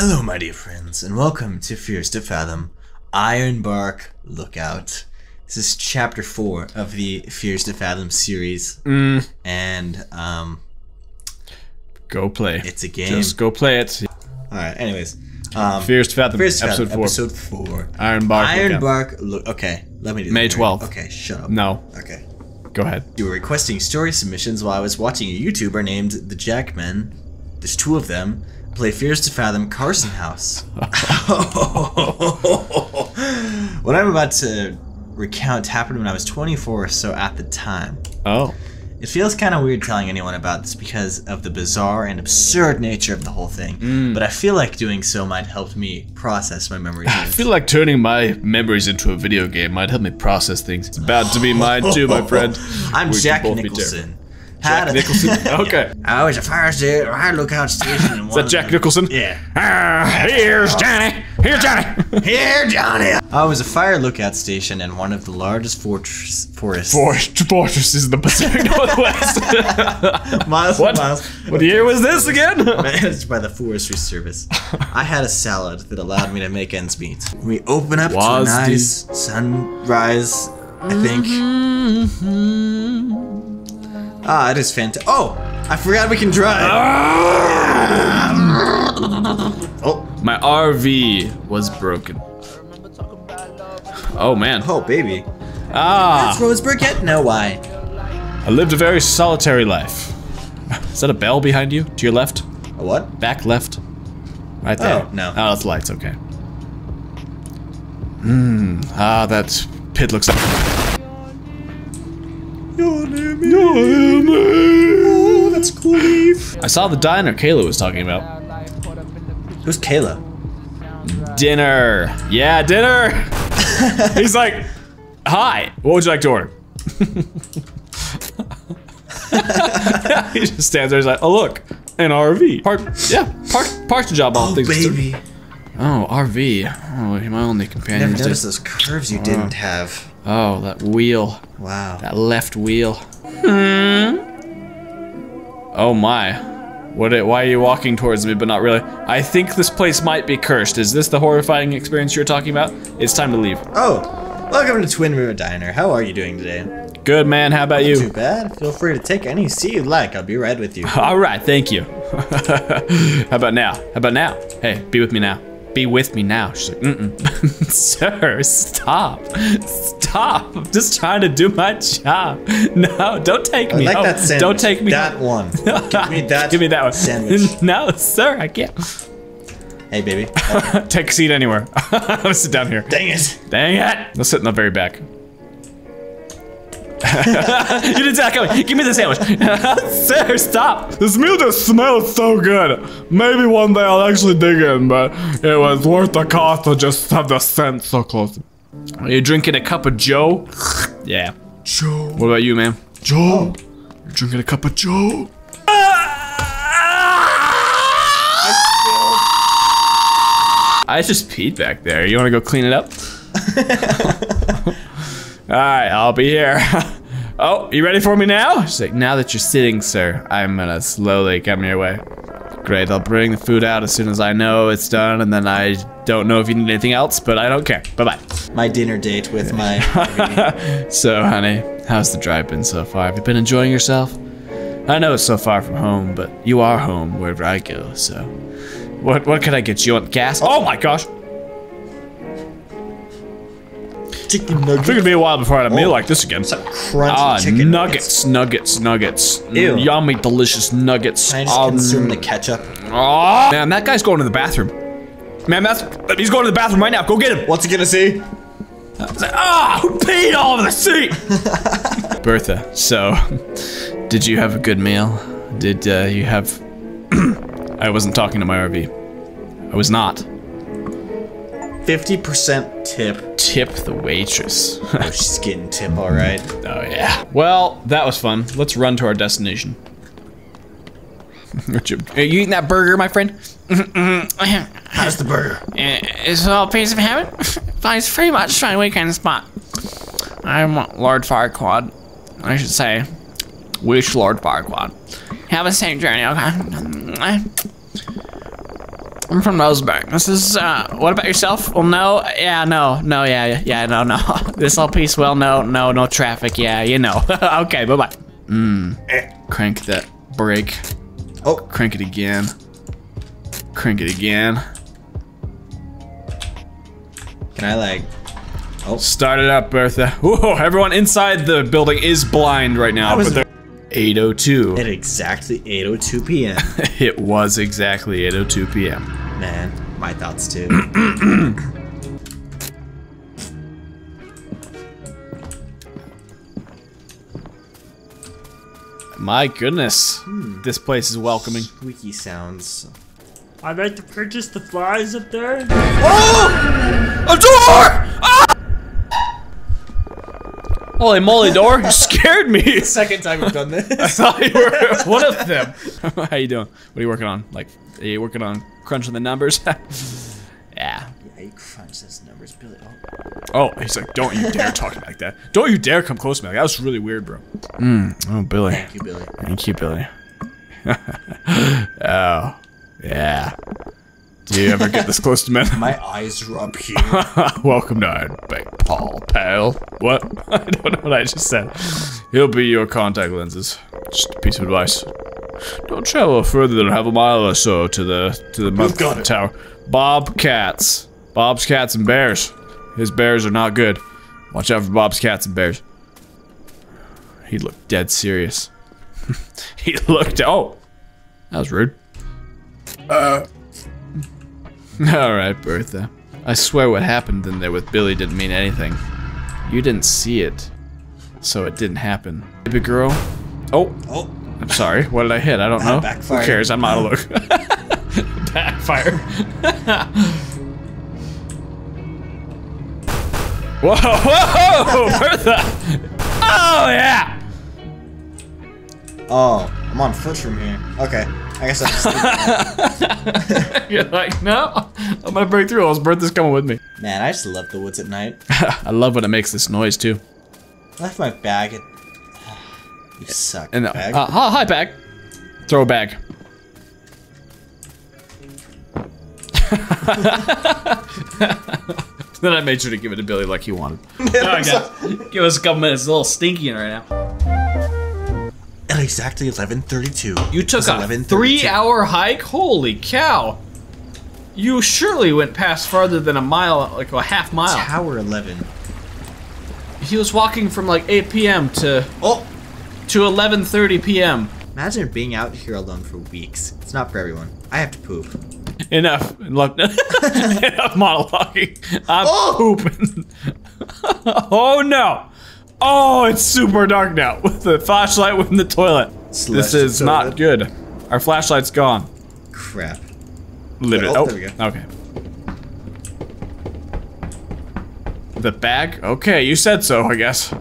Hello, my dear friends, and welcome to Fears to Fathom Iron Ironbark Lookout. This is chapter four of the Fears to Fathom series, and um, Go play. it's a game. Just go play it. All right. Anyways, um, Fears to Fathom, Fears to episode Fathom, four. episode four. Ironbark. Lookout. Ironbark. Look. Okay. Let me do. May. 12th. Okay. Shut up. No, Okay. go ahead. You were requesting story submissions while I was watching a YouTuber named The Jackmen. There's two of them. Play Fears to Fathom Carson House. what I'm about to recount happened when I was 24 or so at the time. Oh. It feels kind of weird telling anyone about this because of the bizarre and absurd nature of the whole thing, mm. but I feel like doing so might help me process my memories. I feel like turning my memories into a video game might help me process things. It's about to be mine too, my friend. I'm Jack Nicholson. Jack Had Nicholson? Okay. I was a fire station, I lookout station. Is that Jack Nicholson? Yeah. Ah, here's Johnny. Here's Johnny. Here, Johnny! I was a fire lookout station in one of the largest fortress, forests. Forest fortresses in the Pacific Northwest. miles What? and miles. what year was this again? Managed by the Forestry Service. I had a salad that allowed me to make ends meet. We open up to a Was the- nice sunrise, I think. Ah, it is fantastic. Oh, I forgot we can drive. oh, My RV was broken. Oh man. oh, baby. Ah, That's Roseburg yet? No, why? I lived a very solitary life. Is that a bell behind you? To your left? A what? Back left? Right there. Oh, no. Oh, that's lights, okay. Hmm. Ah, that pit looks like. Oh, that's cool. I saw the diner Kayla was talking about. Who's Kayla? Dinner. Yeah, dinner. He's like, hi. What would you like to order? he just stands there. He's like, oh look, an RV. Park. Yeah, park. Park's the job. All Oh, things considered. baby. Oh, RV. Oh, my only companion. Never noticed just- those curves you oh. didn't have. Oh, that wheel. Wow. That left wheel. Hmm. Oh my. What? Why are you walking towards me, but not really? I think this place might be cursed. Is this the horrifying experience you're talking about? It's time to leave. Oh, welcome to Twin River Diner. How are you doing today? Good man. How about Too you? Too bad. Feel free to take any seat you'd like. I'll be right with you. All right. Thank you. How about now? How about now? Hey, be with me now. Be with me now. She's like, mm-mm. Sir, stop. Stop. I'm just trying to do my job. No, don't take I me like home. that sandwich. Don't take me That home. one. Give me that. Give me that one. sandwich. no, sir, I can't. Hey, baby. Take a seat anywhere. I'm sit down here. Dang it. Dang it! Let's sit in the very back. You didn't see that coming. Give me the sandwich. Sir, stop. This meal just smells so good. Maybe one day I'll actually dig in, but it was worth the cost to just have the scent so close. Are you drinking a cup of Joe? Yeah. Joe. What about you, man? Joe. You're drinking a cup of Joe? Ah! I just peed back there. You want to go clean it up? All right, I'll be here. oh, you ready for me now? She's like, now that you're sitting, sir, I'm gonna slowly come your way. Great, I'll bring the food out as soon as I know it's done, and then I don't know if you need anything else, but I don't care. Bye bye. My dinner date with my. So, honey, how's the drive been so far? Have you been enjoying yourself? I know it's so far from home, but you are home wherever I go, so. What what can I get you? You want gas? Oh my gosh! Chicken nuggets. think it'd be a while before I had a meal Oh. like this again. Some crunchy Ah, chicken nuggets, nuggets, nuggets. Mm, Ew. Yummy, delicious nuggets. Can I just Um, consume the ketchup? ah. man, that guy's going to the bathroom. Man, that's he's going to the bathroom right now. Go get him. What's he gonna see? Ah, who peed all over the seat? Bertha, so did you have a good meal? Did uh, you have? I wasn't talking to my RV. I was not. 50% tip. Tip the waitress. Oh, she's getting tip, alright. Oh yeah. Well, that was fun. Let's run to our destination. Are you eating that burger, my friend? How's the burger? Eh, it's all a piece of heaven. It's pretty much my weekend spot. I'm Lord Farquaad. I should say, wish Lord Farquaad. Have a safe journey, okay? I'm from Roseburg. This is, uh, what about yourself? Well, no, yeah, no, no, yeah, yeah, no, no. this whole piece, well, no, no, no traffic, yeah, you know. okay, bye-bye. Mmm. Crank that brake. Oh. Crank it again. Crank it again. Can I like? Oh. Start it up, Bertha. Whoa, everyone inside the building is blind right now. But they're 802. At exactly 8:02 p.m. It was exactly 8:02 p.m. Man, my thoughts too. My goodness, hmm. this place is welcoming. Squeaky sounds. I'd like to purchase the flies up there. Oh! A door! Holy moly, door! You scared me. Second time we've done this. I thought you were one of them. How you doing? What are you working on? Like, are you working on crunching the numbers? yeah. yeah, you crunch those numbers, Billy. Oh. Oh, he's like, don't you dare talk like that. Don't you dare come close to me. Like, that was really weird, bro. Mm. Oh, Billy. Thank you, Billy. Thank you, Billy. oh, yeah. Do you ever get this close to men? My eyes are up here. Welcome to Iron Bank, Paul, pal. What? I don't know what I just said. He'll be your contact lenses. Just a piece of advice. Don't travel further than half a mile or so to the to the mouth it. tower. Bobcats. Bob's cats and bears. His bears are not good. Watch out for Bob's cats and bears. He looked dead serious. he looked. Oh, that was rude. Uh. All right, Bertha. I swear what happened in there with Billy didn't mean anything. You didn't see it, so it didn't happen. Baby girl. Oh, Oh, I'm sorry. What did I hit? I don't know. backfired. Who cares? I'm out of look. Backfire. whoa, whoa, Bertha. Oh yeah. oh, I'm on foot from here. Okay, I guess I'm. You're like, no, I'm gonna break through. Else Bertha's coming with me. man, I just love the woods at night. I love when it makes this noise too. I left my bag at. You suck. And uh, bag. uh, hi, hi, bag. Throw a bag. then I made sure to give it to Billy like he wanted. Give us a couple minutes. It's a little stinky in right now. At exactly 11:32. You took a 11:32. three-hour hike. Holy cow! You surely went past farther than a mile, like a half mile. Tower 11. He was walking from like 8 p.m. to Oh, to 11:30 p.m. imagine being out here alone for weeks. It's not for everyone. I have to poop. Enough. Enough enough monologuing. I'm Oh! pooping. oh no. Oh, it's super dark now with the flashlight in the toilet. this Celestial is not good. Our flashlight's gone. Crap. Literally. Oh, Oh, there we go. okay. The bag? Okay, you said so, I guess.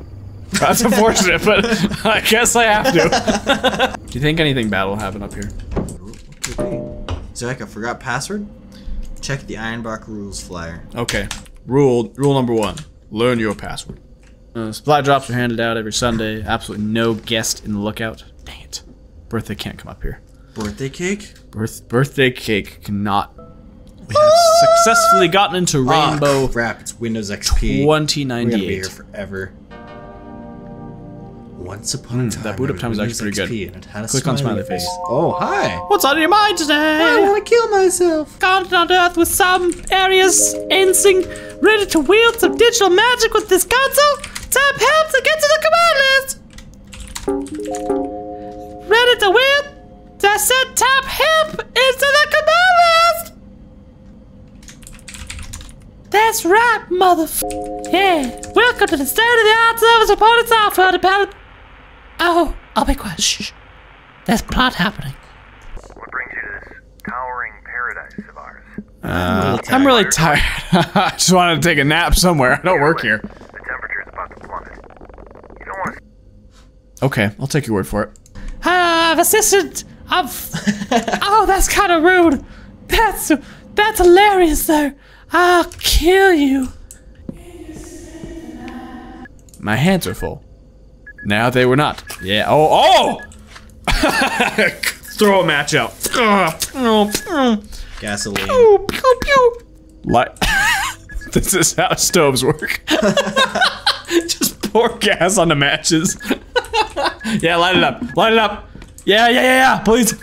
That's unfortunate, but I guess I have to. Do you think anything bad will happen up here? Zach, I forgot password. Check the Ironbark rules flyer. Okay. Rule rule number one: learn your password. Uh, supply drops are handed out every Sunday. Absolutely no guest in the lookout. Dang it! Bertha can't come up here. Birthday cake? Birth birthday cake cannot. We have ah! successfully gotten into ah, Rainbow Oh, crap, it's Windows XP. We're gonna be 2098. here forever. Once upon a hmm, time. that boot up time is was actually pretty good. XP and it had a Click on smiley smiley face. Oh, hi. What's on your mind today? I want to kill myself. Gone on Earth with some areas insing, ready to wield some digital magic with this console. Tap help to get to the command list. Ready to wield? I said tap hip into the command list. That's right, motherf. Yeah. Welcome to the state-of-the-art service opponent software development. Oh, I'll be quiet. Shh. There's plot happening. What brings you to this towering paradise of ours? Uh, I'm really tired. I just wanted to take a nap somewhere. I don't work here. The temperature's about to plummet. You don't want to Okay, I'll take your word for it. I've assisted. I've. oh, that's kind of rude. That's that's hilarious, though. I'll kill you. My hands are full. Now they were not. Yeah. Oh, oh! Throw a match out. Gasoline. Pew, pew, pew. Light. this is how stoves work. Just pour gas on the matches. yeah, light it up. Light it up. Yeah, yeah, yeah, yeah. Please.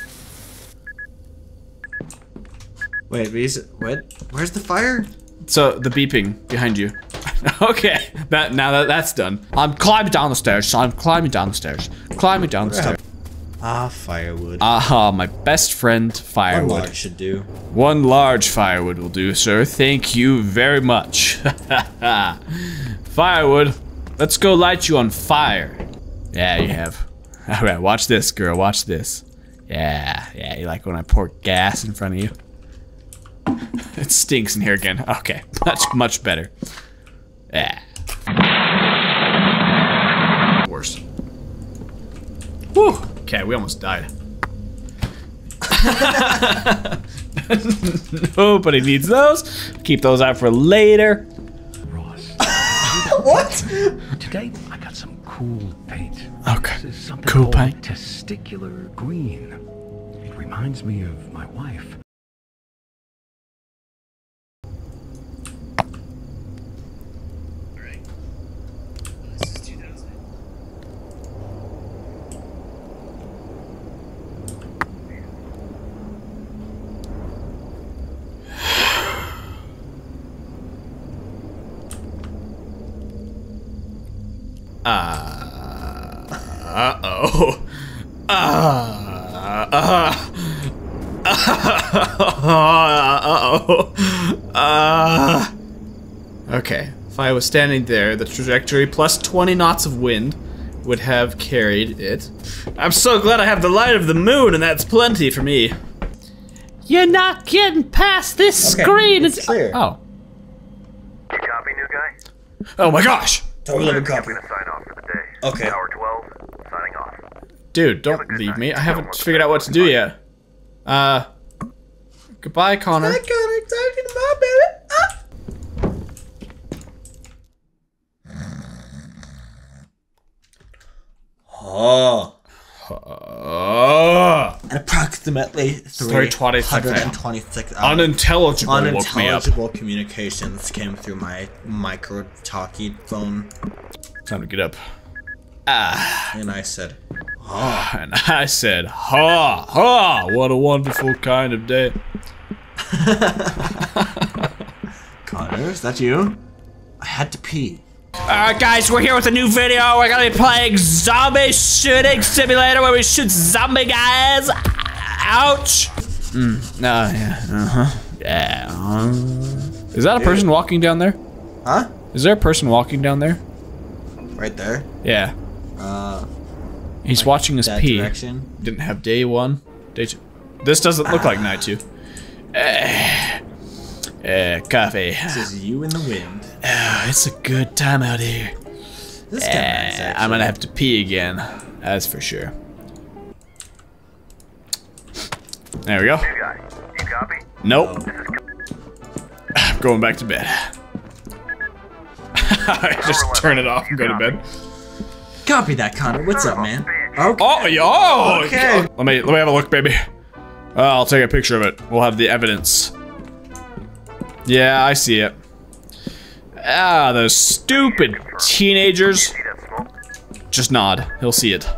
Wait, Reese, what? Where's the fire? So the beeping behind you. okay, that now that that's done. I'm climbing down the stairs. I'm climbing down the stairs. Climbing down the stairs. Ah, firewood. Aha, my best friend, firewood. One firewood. log should do. One large firewood will do, sir. Thank you very much. firewood. Let's go light you on fire. Yeah, you have. All right, watch this, girl. Watch this. Yeah, yeah. You like when I pour gas in front of you? it stinks in here again. Okay, much, much better. Yeah. Worse. Whew. Okay, we almost died. Nobody needs those. Keep those out for later. Ross. What? Today I got some cool paint. Okay. This is something Cool called paint. testicular green. It reminds me of my wife. Uh oh. Uh, uh, uh oh. Uh. Okay. If I was standing there, the trajectory plus 20 knots of wind would have carried it. I'm so glad I have the light of the moon, and that's plenty for me. You're not getting past this Okay, screen. it's clear. Oh. You copy, new guy? Oh my gosh! Totally I'm copy. gonna sign off for the day. Okay. Tower 12, signing off. Dude, don't leave me. I haven't figured out what to do yet. Uh. Goodbye, Connor. I got it talking about baby. Ah. Oh. Oh. At approximately 326 326 hours. Unintelligible woke me up. Unintelligible communications came through my micro talkie phone, Time to get up. Ah. And I said, And I said, ha, ha, what a wonderful kind of day. Connor, is that you? I had to pee. Alright guys, we're here with a new video. We're gonna be playing Zombie Shooting Simulator where we shoot zombie guys. Ouch. Mm, no, yeah, uh-huh. Yeah. uh. Is that a person walking down there? Huh? Is there a person walking down there? Right there? Yeah. Uh, He's watching us pee. direction? Didn't have day one, day two. This doesn't look like night two. Eh, eh, coffee. This is you in the wind. Ah, it's a good time out here. This is nice, Eh. I'm gonna have to pee again. That's for sure. There we go. New guy, you copy? Nope. I'm going back to bed. I just turn it off and go to bed. Copy that, Connor. What's up, man? Okay. Oh, yeah, oh, Okay. Let me let me have a look, baby. Uh, I'll take a picture of it. We'll have the evidence. Yeah, I see it. Ah, those stupid teenagers. See that smoke? Just nod. He'll see it.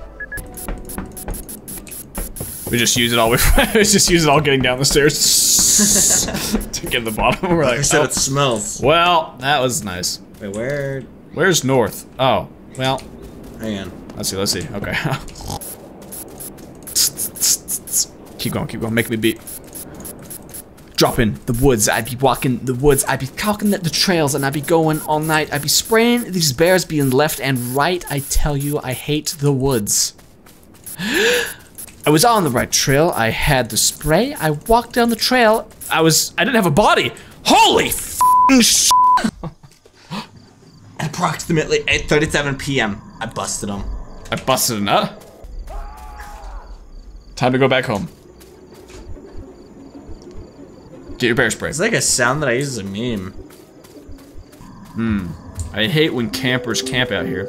We just use it all. We just use it all getting down the stairs to get to the bottom. We're like, I said oh, it smells. well, that was nice. Wait, where? Where's north? Oh, well, Hang on. Let's see. Let's see. Okay. keep going. Keep going. Make me beat. Dropping the woods. I'd be walking the woods. I'd be talking the, the trails, and I'd be going all night. I'd be spraying these bears being left and right. I tell you, I hate the woods. I was on the right trail. I had the spray. I walked down the trail. I was. I didn't have a body. Holy approximately 8:37 p.m., I busted him. I busted a nut. Time to go back home. Get your bear spray. It's like a sound that I use as a meme. Hmm. I hate when campers camp out here.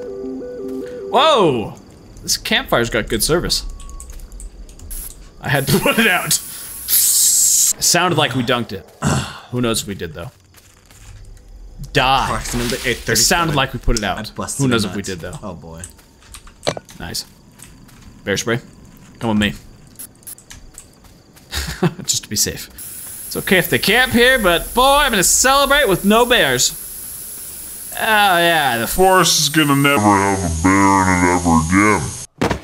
Whoa! This campfire's got good service. I had to put it out. It sounded like we dunked it. Who knows if we did though? Die. It sounded like we put it out. Who knows if we did though? Oh boy. Nice. Bear spray. Come with me. Just to be safe. It's okay if they camp here, but boy, I'm gonna celebrate with no bears. Oh yeah, the Forest is gonna never have a bear in it ever again.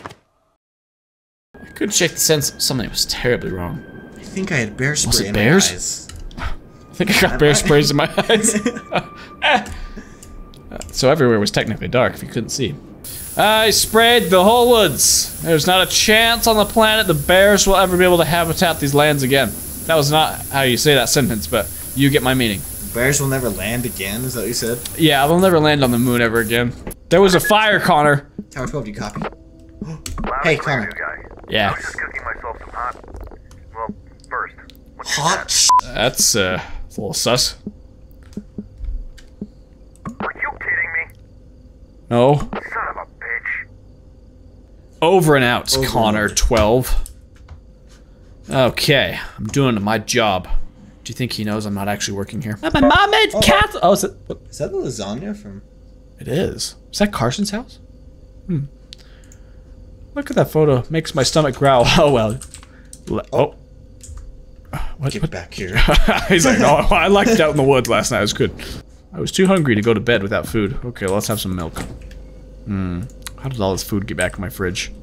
I could shake the sense something was terribly wrong. I think I had bear spray was it in bears? my eyes. I think I got bear sprays in my eyes. Uh, so everywhere was technically dark if you couldn't see. I sprayed the whole woods. There's not a chance on the planet the bears will ever be able to habitat these lands again. That was not how you say that sentence, but you get my meaning. Bears will never land again. Is that what you said? Yeah, they'll never land on the moon ever again. There was a fire, Connor. Tower twelve. Do you copy? Hey, Connor. you guys. I Yeah, was just cooking myself some hot. Well, first. Hot. status? Sh- that's uh, a little sus. Are you kidding me? No, Son of a bitch. Over and out, Over and Connor. over. Twelve. Okay, I'm doing my job. Do you think he knows I'm not actually working here? My mom made cat. Oh, is it? Is that the lasagna from? It is. Is that Carson's house? Hmm. Look at that photo. Makes my stomach growl. Oh well. Le- oh. What? Get what? back here. He's like, oh, I liked it out in the woods last night. It was good. I was too hungry to go to bed without food. Okay, let's have some milk. Hmm. How did all this food get back in my fridge?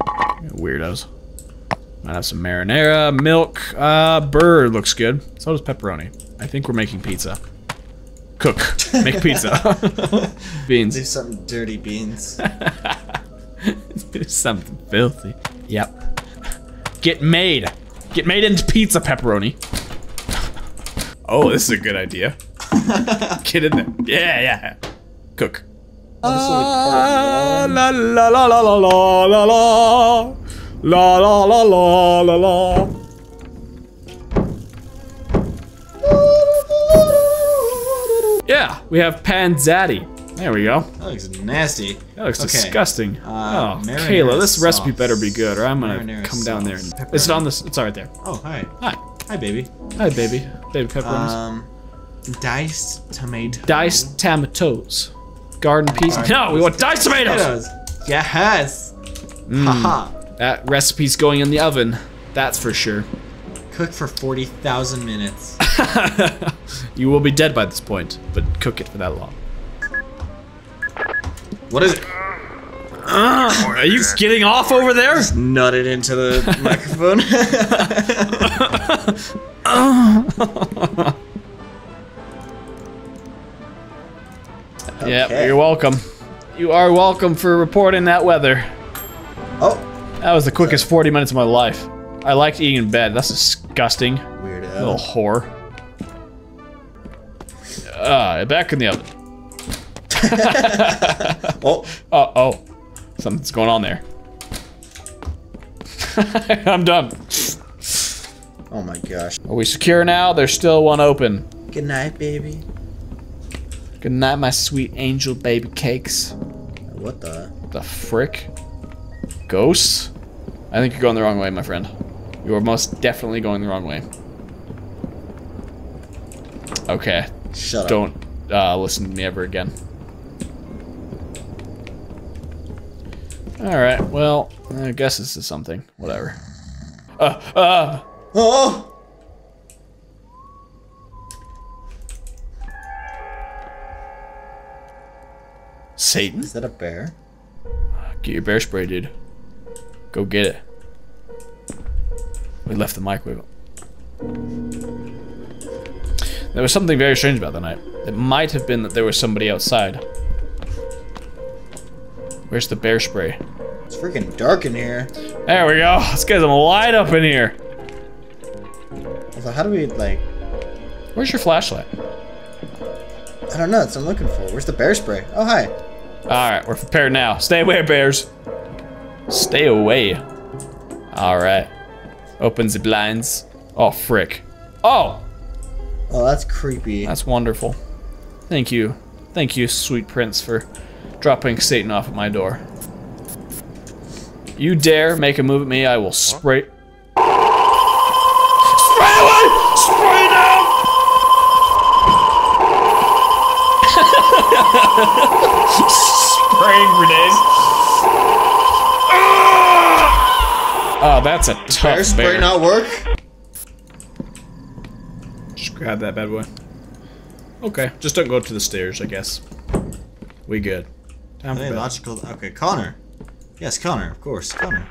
Weirdos. Might have some marinara, milk. Uh, bird looks good. So does pepperoni. I think we're making pizza. Cook. Make pizza. Beans. Do some dirty beans. Do something filthy. Yep. Get made. Get made into pizza pepperoni. Oh, this is a good idea. Get in there. Yeah, yeah. Cook. Ah, la la la la la la la la la la la la la la. Yeah, we have panzatti. There we go. That looks nasty. That looks Okay. disgusting. Uh, oh, Kayla, this recipe better be good, or I'm gonna Marinara come down there. sauce. And, is it on this? It's all right there. Oh hi. Hi, Hi baby. hi, baby, baby pepperonis. Um, diced tomato. diced tomatoes, garden peas. No, we want diced tomatoes. Tomatoes. Yes. Mm. Haha. That recipe's going in the oven. That's for sure. Cook for forty thousand minutes. You will be dead by this point, but cook it for that long. What is it? Are you getting off over there? Nutted into the microphone. Yeah, Okay. you're welcome. You are welcome for reporting that weather. oh, That was the quickest 40 minutes of my life. I liked eating in bed. That's disgusting. Weirdo. Little weirdo. whore. Uh, back in the oven. Oh, Uh oh. Something's going on there. I'm done. oh my gosh. Are we secure now? There's still one open. Good night, baby. Good night, my sweet angel baby cakes. What the? The frick? Ghosts? I think you're going the wrong way, my friend. You are most definitely going the wrong way. Okay, Shut up. don't uh, listen to me ever again. Alright, well, I guess this is something. Whatever. Uh, uh, Oh. Satan? Is that a bear? Uh, get your bear spray, dude. Go get it. We left the microwave. There was something very strange about the night. It might have been that there was somebody outside. Where's the bear spray? It's freaking dark in here. There we go. Let's get some light up in here. So how do we like? Where's your flashlight? I don't know. That's what I'm looking for. Where's the bear spray? Oh hi. Alright, we're prepared now. Stay away, bears. Stay away. Alright. Open the blinds. Oh, frick. Oh! Oh, that's creepy. That's wonderful. Thank you. Thank you, sweet prince, for dropping Satan off at my door. You dare make a move at me, I will spray. Spray away! Spraying grenades. Oh, that's a tough Bear spray bear. not work? Just grab that bad boy. Okay, just don't go to the stairs, I guess. We good. Time for Hey, logical. Okay, Connor. Yes, Connor, of course. Connor.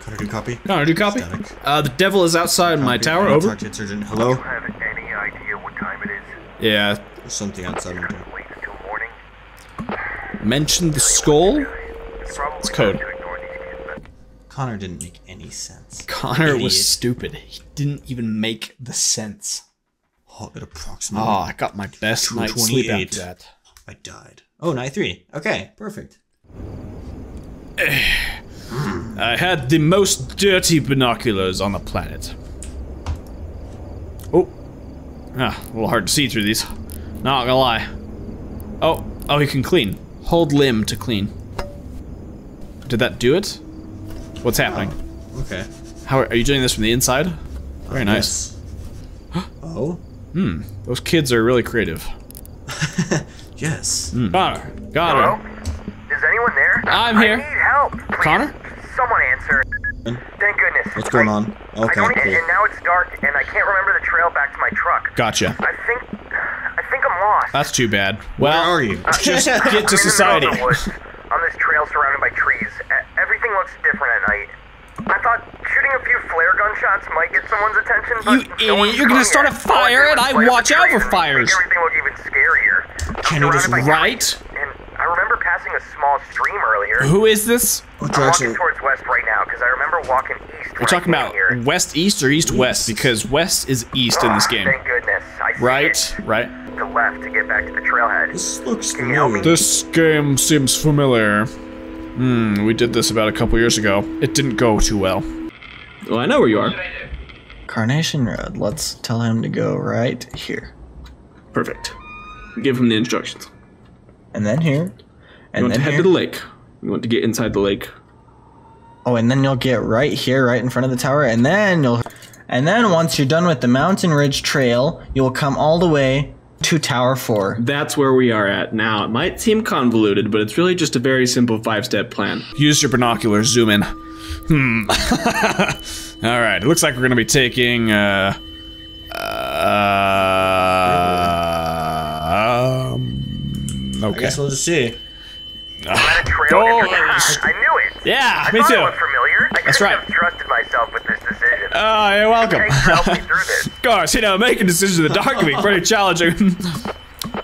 Connor, do copy? Connor, do you copy? Static. Uh, the devil is outside my tower. I need to Over. Talk to Surgeon. Hello? Have any idea what time it is? Yeah. There's something outside my door. Wait until morning. Mention the skull. It's code. ignore these kids, but Connor didn't make any sense. Connor was stupid. He didn't even make the sense. Oh, at approximately. Oh, I got my best night's sleep 228. after that. I died. Oh, night three. Okay, perfect. I had the most dirty binoculars on the planet. Oh. Ah, a little hard to see through these. Not gonna lie. Oh, oh, you can clean. Hold limb to clean. Did that do it? What's happening? Okay. How are you doing this from the inside? Very nice. Yes. oh? Hmm. Those kids are really creative. Yes. Connor, Hello? Connor, Is anyone there? I'm here. I need help. Please. Connor? Someone answer. Thank goodness. What's going I- on? I Okay, don't, cool. And now it's dark, and I can't remember the trail back to my truck. Gotcha. I think, I think I'm lost. That's too bad. Where Well, are you? just get in to the society. middle the woods, on this trail surrounded by trees. Everything looks different at night. I thought shooting a few flare gun shots might get someone's attention, but You no idiot, one's you're gonna start a yet. All I fire, and I watch out for fires. Everything look even scarier. I'm Can you just surrounded Right? And I remember passing a small stream earlier. Who is this? What I'm walking towards west right now because I remember walking east. We're talking about west east or east west because west is east in this ah, game. Thank goodness. I Right, it. right. To left to get back to the trailhead. This looks Can you help me? familiar. This game seems familiar. Hmm, we did this about a couple years ago. It didn't go too well. Well, I know where you are. Carnation Road. Let's tell him to go right here. Perfect. Give him the instructions. And then here. And then. you want then to head here. to the lake. You want to get inside the lake. Oh, and then you'll get right here, right in front of the tower, and then you'll. And then once you're done with the Mountain Ridge Trail, you will come all the way to Tower 4. That's where we are at now. It might seem convoluted, but it's really just a very simple five-step plan. Use your binoculars, zoom in. Hmm. All right, it looks like we're gonna be taking. Uh, uh, um, I okay. guess we'll just see. At a trail Go- I knew it. Yeah, I me too. it familiar. I That's couldn't right. have trusted myself with this decision. Oh, you're welcome. Thanks for helping me through this. of course, you know, making decisions in the dark can be pretty challenging.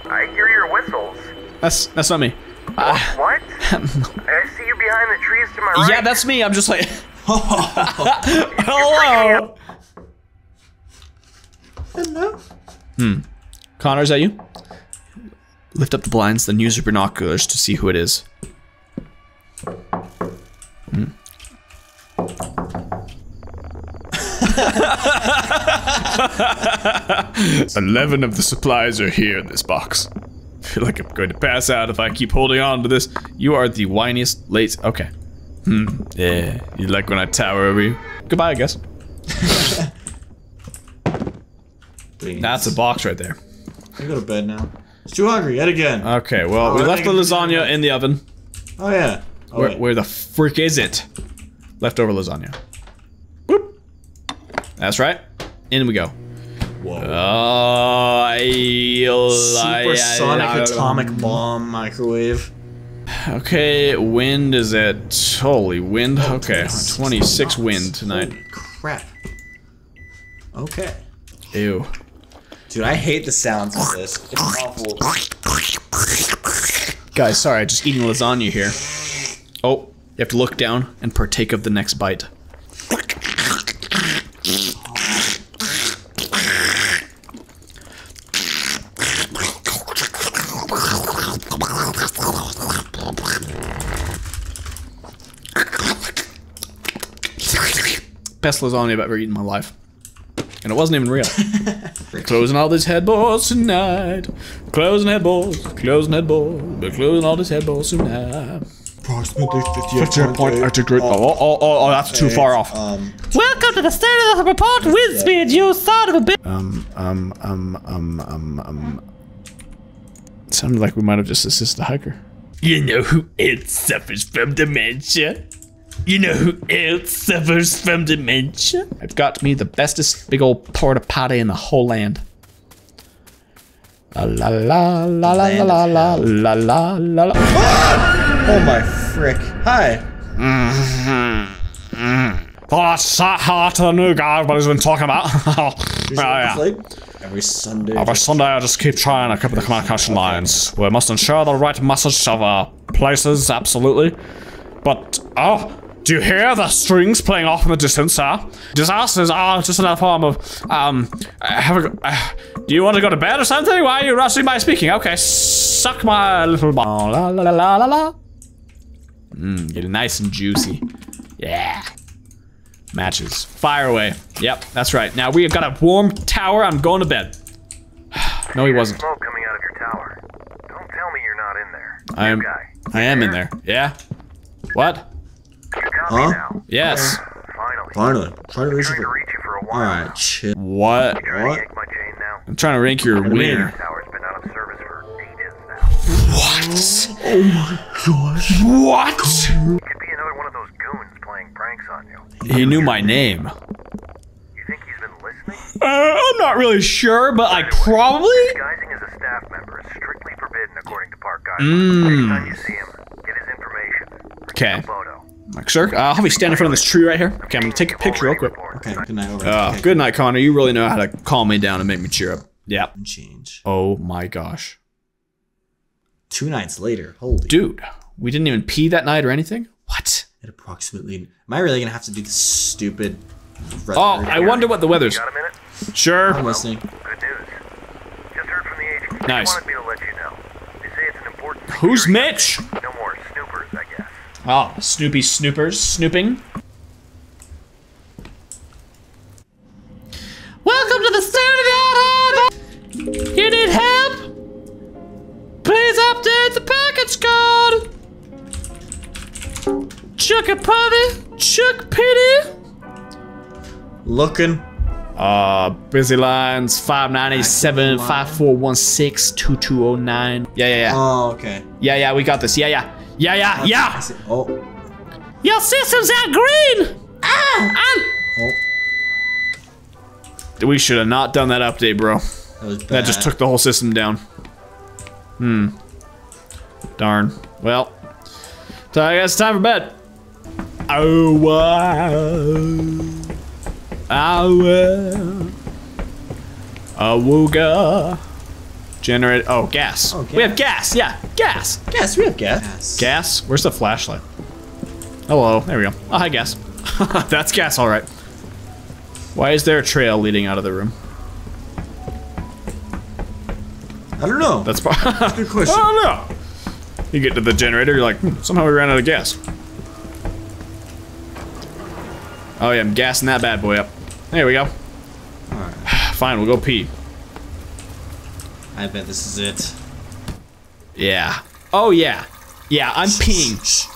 I hear your whistles. that's that's not me. Uh, What? I see you behind the trees to my right. yeah, that's me. I'm just like. Hello. Hello? Hmm. Connor, is that you? Lift up the blinds, then use your binoculars to see who it is. Hmm. Eleven of the supplies are here in this box. I feel like I'm going to pass out if I keep holding on to this. You are the whiniest late. Okay. Hmm. Yeah. You like when I tower over you? Goodbye, I guess. That's a box right there. I go to bed now. It's too hungry yet again. Okay, well, we left the lasagna in the oven. oh yeah. Oh, Where, where the frick is it? Leftover lasagna. That's right. In we go. Whoa. Oh, I, Supersonic I- I- atomic bomb microwave. Okay, wind is at holy wind. Oh, okay, 26 wind tonight. Holy crap. Okay. Ew. Dude, I hate the sounds of this. It's awful. Guys, sorry, I just eating lasagna here. Oh, you have to look down and partake of the next bite. Best lasagna I've ever eaten in my life. And it wasn't even real. closing all these headboards tonight. Closing headboards, closing headboards, we're closing all these headboards tonight. Approximately 58.83. Oh, oh, oh, oh, that's too far off. Um, Welcome to the State of the Report with speed, you son of a bitch. Um, um, um, um, um, um. Sounded like we might have just assisted a hiker. You know who else suffers from dementia? You know who else suffers from dementia? I've got me the bestest big old porta potty in the whole land. La la la la la Land la of la la la la la. Oh my frick. Hi. That's that heart of the new guy everybody's been talking about. oh, yeah. Like, every Sunday. Every Sunday, I just keep trying to keep the communication lines. We must ensure the right message of uh, places, absolutely. But, oh, do you hear the strings playing off in the distance, sir? Disasters are just another form of, um, uh, have a, uh, do you want to go to bed or something? Why are you rushing by speaking? Okay, suck my little ball. La la la la la la. Mmm, getting nice and juicy. Yeah. Matches. Fire away. Yep, that's right. Now we have got a warm tower. I'm going to bed. no, he wasn't. Smoke coming out of your tower. Don't tell me you're not in there. I am. I am in there. Yeah. What? You copy Huh? now. Yes. Finally. Finally. Try to reach Trying to reach you for a while. Alright, chill. What? What? to yank my chain now. I'm trying to rank your wiener. Tower's been out of service for ages now. What? Could be another one of those goons playing pranks on you. He knew my name. You think he's been listening? Uh, I'm not really sure, but I probably. Disguising as a staff member is strictly forbidden according to park guidelines. Mm. Anytime you see him, get his information. Okay. Photo. Like, sure. Uh, I'll have you stand in front of this tree right here. Okay, I'm gonna take a picture real quick. Okay, good night. Over. Uh, okay. good night, Connor. You really know how to calm me down and make me cheer up. Yep. Change. Oh my gosh. Two nights later. Holy. Dude, we didn't even pee that night or anything? What? At approximately. Am I really gonna have to do this stupid. Oh, I wonder what the weather's. Got a minute? Sure. I'm listening. Good news. Just heard from the agent. Nice. They wanted guess. Oh, Snoopy Snoopers. Snooping. Welcome to the State of the Hub! You need help? Please update the package code! Chuck a putty, Chuck pity. Looking. Uh, busy lines 597 5416 2209. Yeah, yeah, yeah. Oh, okay. Yeah, yeah, we got this. Yeah, yeah. Yeah, yeah, I yeah. see. Oh. Your system's out green! Ah! Oh. We should have not done that update, bro. That was bad. That just took the whole system down. Hmm. Darn. Well, so I guess it's time for bed. Oh, wow. Oh, well. Awooga. Generate. Oh, gas. Oh, We have gas. Yeah, gas. Gas. we have gas. Gas? Where's the flashlight? Hello. There we go. Oh, hi, gas. That's gas, all right. Why is there a trail leading out of the room? I don't know. That's part. good question. I don't know. You get to the generator, you're like, hmm, somehow we ran out of gas. Oh yeah, I'm gassing that bad boy up. There we go. Fine, we'll go pee. I bet this is it. Yeah. Oh yeah. Yeah, I'm peeing.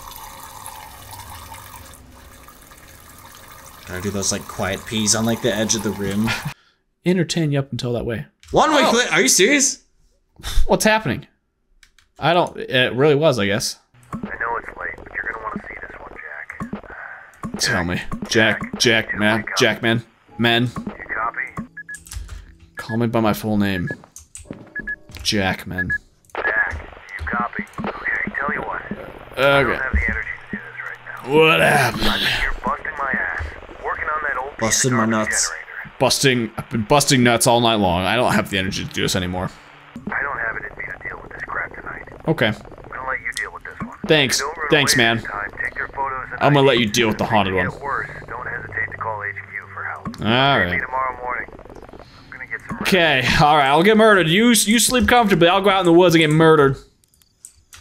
Gotta do those like quiet peas on like the edge of the rim. Entertain you up until that way. One way Oh. later. Are you serious? What's happening? I don't. It really was, I guess. I know it's late, but you're gonna want to see this one, Jack. Tell me, Jack, Jack, man, Jack, man, man. You copy? Call me by my full name. Jack, man. Jack, you copy? Okay, tell you what. I don't Okay. have the energy to do this right now. What happened? You're busting my ass. Working on that old Busting my nuts. generator. Busting. I've been busting nuts all night long. I don't have the energy to do this anymore. I don't have it in me to deal with this crap tonight. Okay. I'm gonna let you deal with this one. Thanks. Thanks, man. Time. Take your photos I'm gonna let you deal with the haunted one. it worse. Don't hesitate to call HQ for help. All See right. me tomorrow morning. I'm gonna get some. rest. Okay. All right. I'll get murdered. You you sleep comfortably. I'll go out in the woods and get murdered.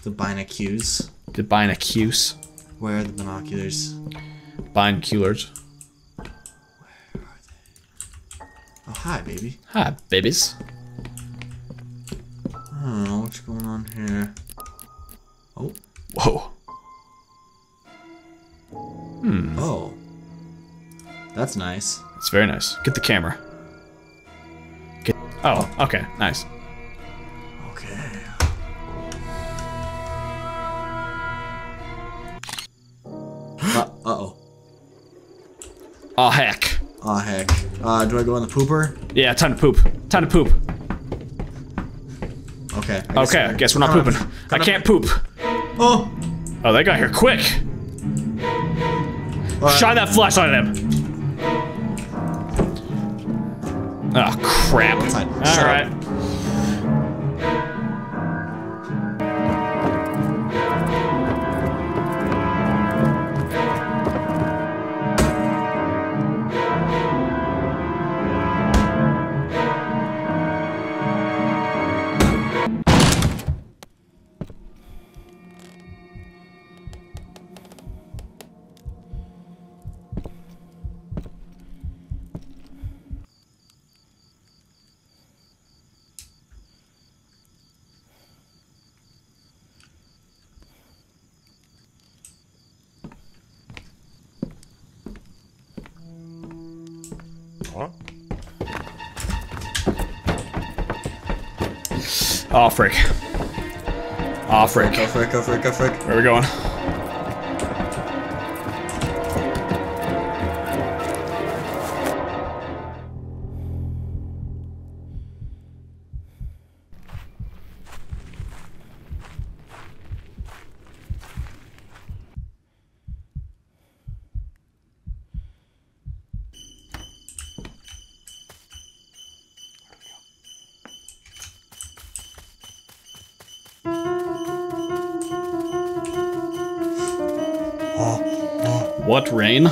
The binoculars. The binocuse. Where are the binoculars? Binoculars. Oh, hi, baby. Hi, babies. I don't know what's going on here. Oh. Whoa. Hmm. Oh. That's nice. It's very nice. Get the camera. Oh, okay, nice. Okay. uh, uh oh. Oh heck. Oh heck. Uh, do I go on the pooper? Yeah, time to poop. Time to poop. Okay. I okay, I guess we're not pooping. I can't poop. Oh. Oh, they got here quick. Right. Shine that flashlight at him. Oh crap. Fine. All Shut right. Oh frick. Oh frick. It. Go for it. Go for. Where are we going? Rain?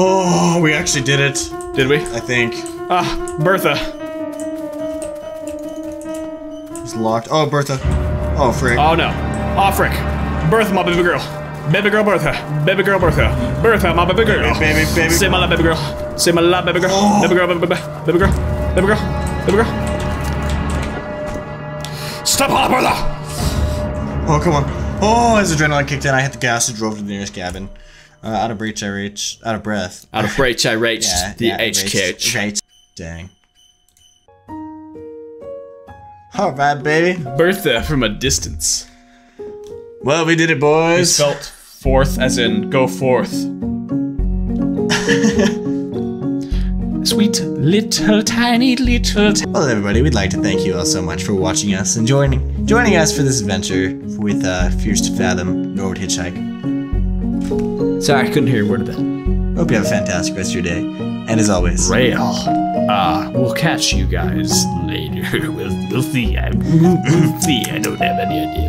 Oh, we actually did it. Did we? I think. Ah, Bertha. It's locked. Oh, Bertha. Oh, frick. Oh no. Oh frick. Bertha, my baby girl. Baby girl Bertha. Baby girl Bertha. Bertha, my baby girl. Baby, baby, baby. Say my love, baby girl. Say my love, baby girl. Oh. Baby girl, baby, baby, baby girl. Baby girl. Baby girl. Stop on Oh, come on. Oh, as adrenaline kicked in, I hit the gas and drove to the nearest cabin. Uh, out of breach, I reached. Out of breath. Out of breach, I reached Yeah, the yeah, HQ. reached- Right. Dang. All right, baby. Bertha from a distance. Well, we did it, boys. We felt forth as in go forth. Sweet little tiny little. T- Well, everybody, we'd like to thank you all so much for watching us and joining joining us for this adventure with uh, Fears to Fathom Norwood Hitchhike. Sorry, I couldn't hear a word of that. Hope you have a fantastic rest of your day. And as always, Rayll. Uh, we'll catch you guys later. we'll, we'll see. I, we'll see. I don't have any idea.